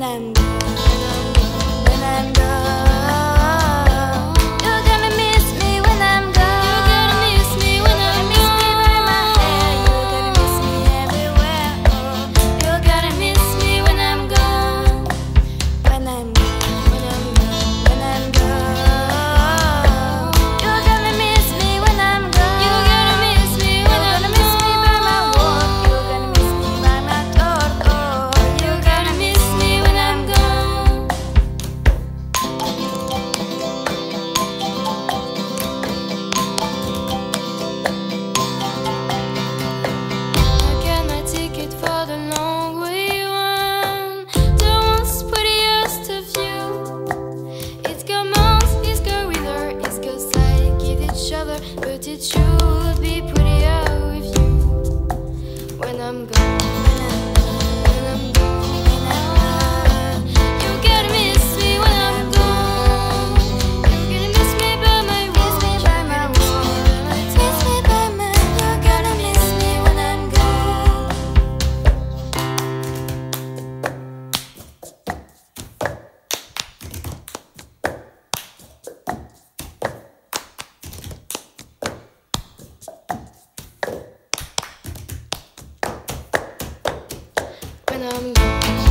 And. shover, but it should be prettier with you when I'm gone. when I'm gone.